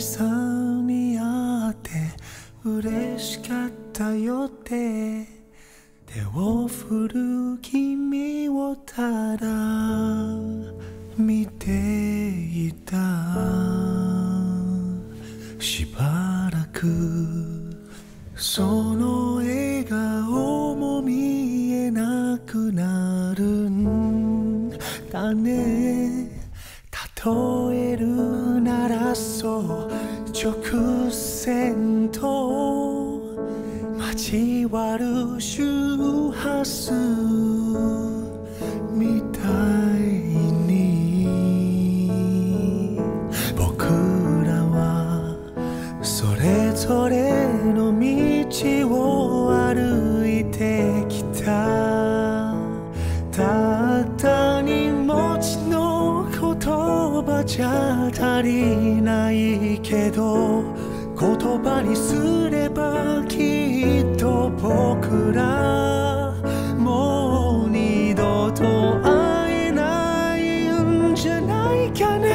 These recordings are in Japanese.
々に会って嬉しかったよって。手を振る君をただ見ていた。しばらくその笑顔も見えなくなるんだね。例えるそう直線と交わる周波数みたいに。僕らはそれぞれの道を言葉じゃ足りないけど言葉にすればきっと僕らもう二度と会えないんじゃないかな。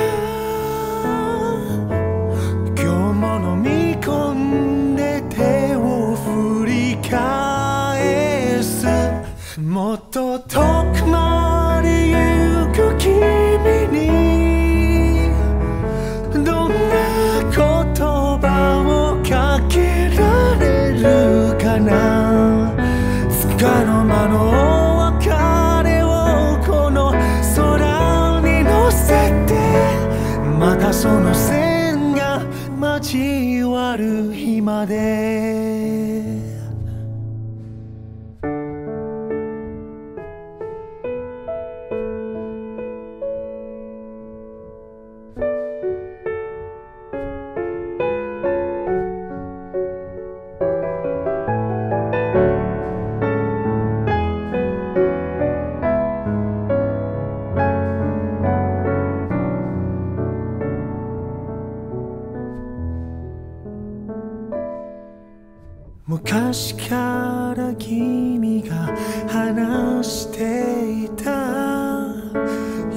今日も飲み込んで手を振り返す。もっと遠くまでな。つかの間の別れをこの空に乗せてまたその線が交わる日まで。昔から君が話していた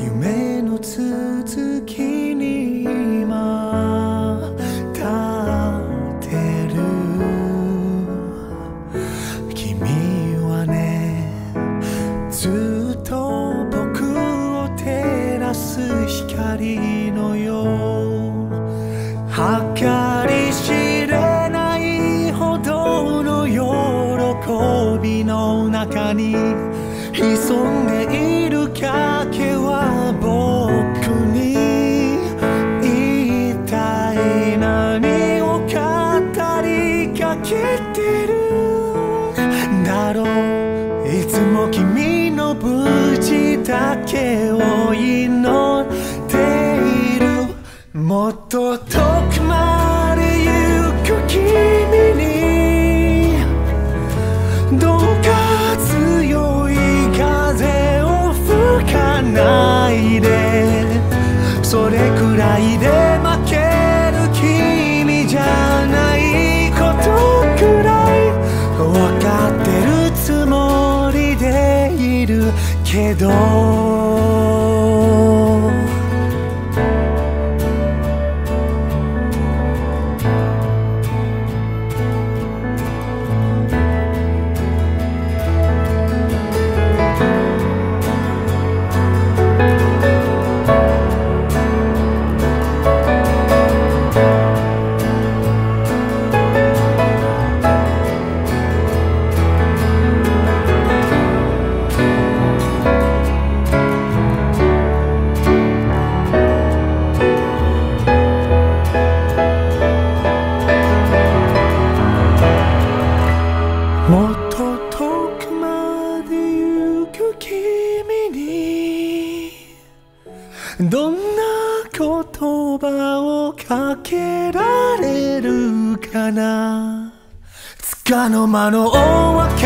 夢の続きに今立ってる。君はねずっと僕を照らす光のよう。計中に潜んでいるかけは僕に一体何を語りかけてる。だろういつも君の無事だけを祈っている。もっと遠くまで行く君ないでそれくらいで負ける君じゃないことくらい分かってるつもりでいるけど。どんな言葉をかけられるかな？つかの間のお別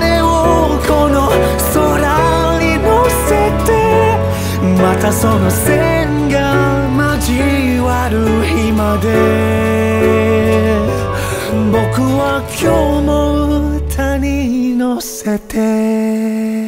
れをこの空に乗せてまたその線が交わる日まで。僕は今日も歌に乗せて。